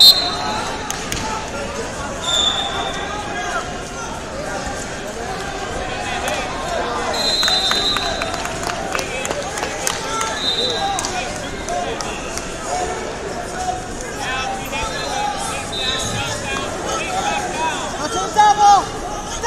High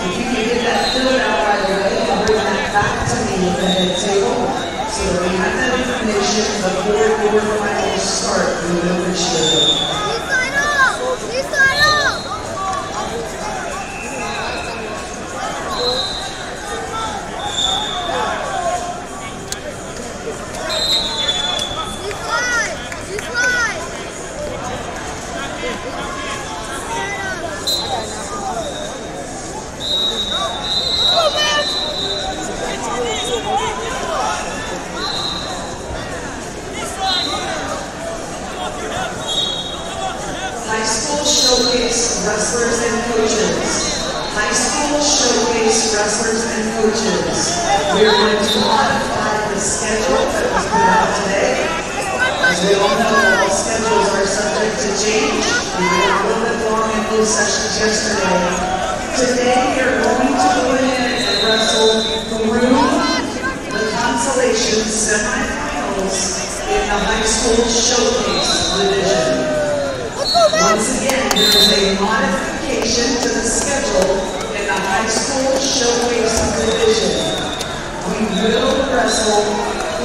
If you can get that filled out right away, and bring that back to me at the head table. So that we have that information before your finals start, we would appreciate it. High School Showcase Wrestlers and Coaches. High School Showcase Wrestlers and Coaches. We're going to modify the schedule that was put out today. As we all know, all schedules are subject to change. We went a little bit long in those sessions yesterday. Today, we are going to go ahead and wrestle through the consolation semifinals in the high school showcase division. Once again, there is a modification to the schedule in the high school showcase division. We will wrestle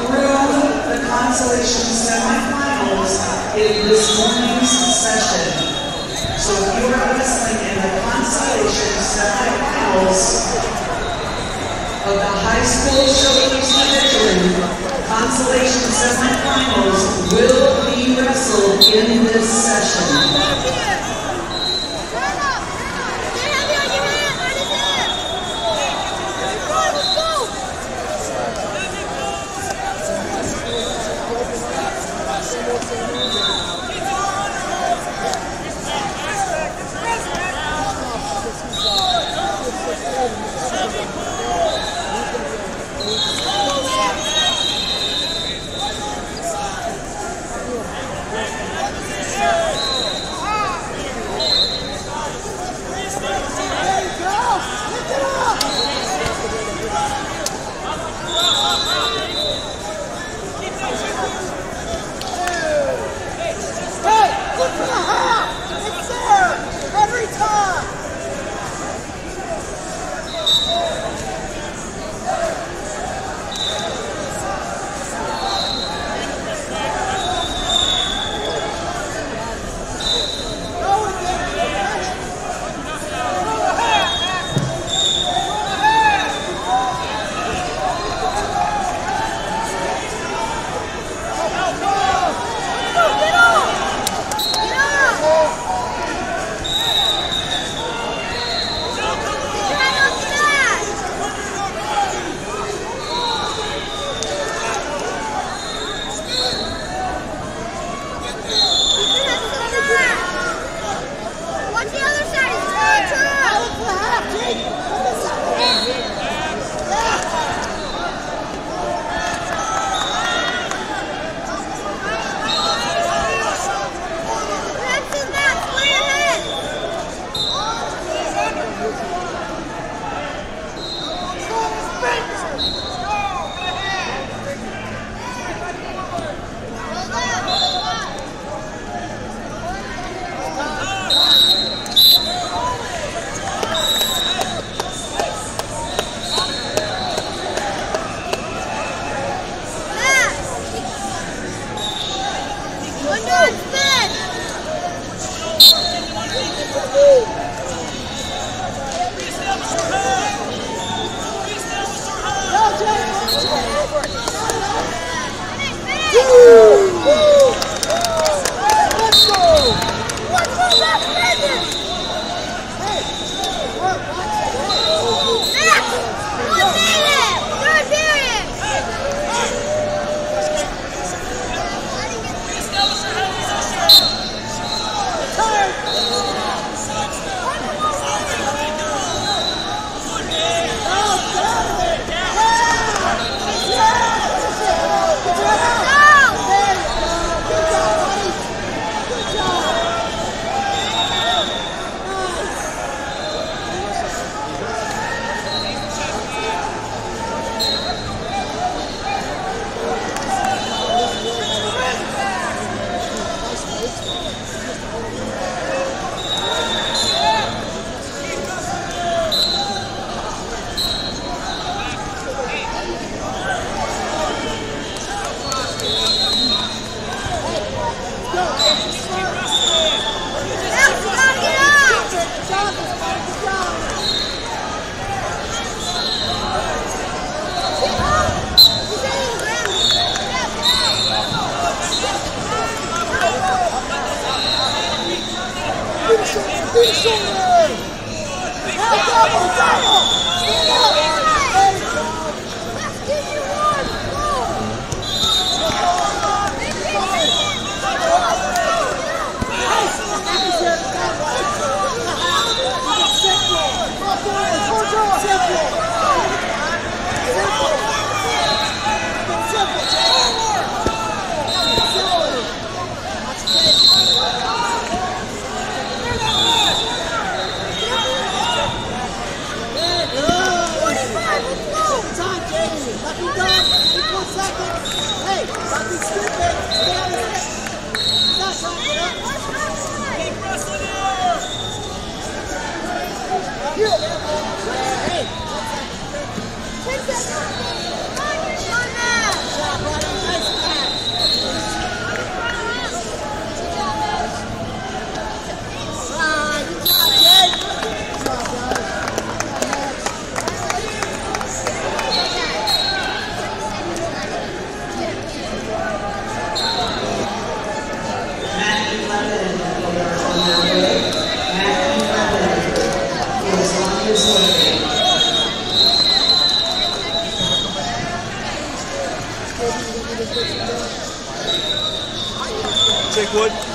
through the consolation semifinals in this morning's session. So if you are wrestling in the consolation semifinals of the high school showcase division, consolation semifinals will be wrestled in this session. Dickwood.